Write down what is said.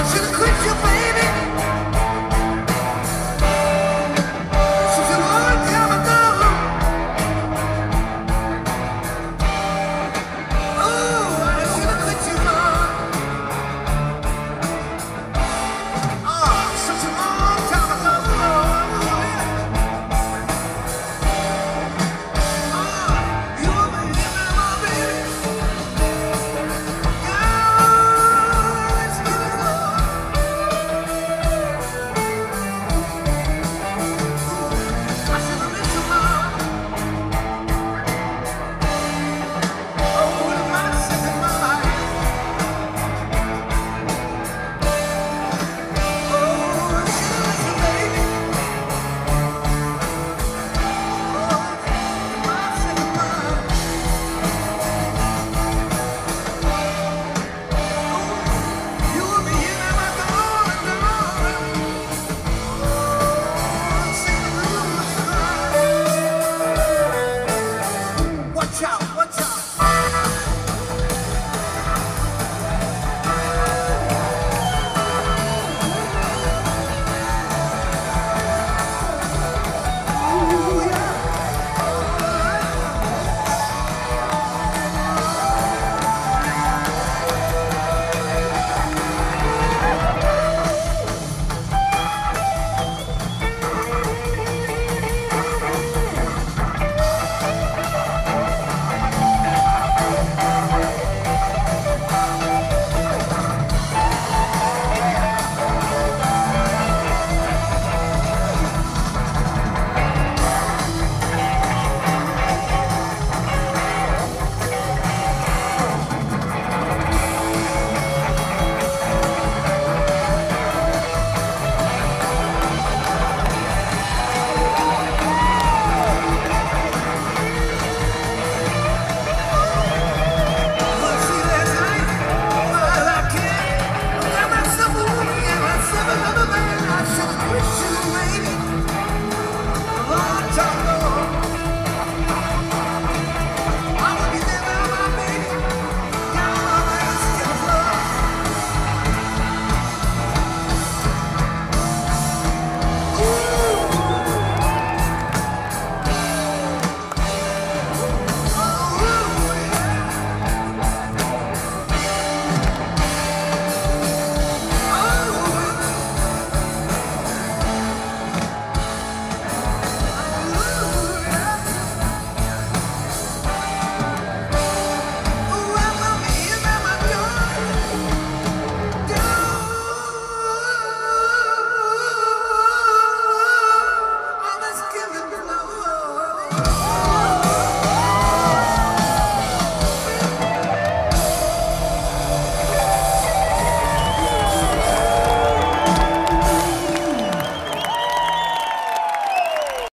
I should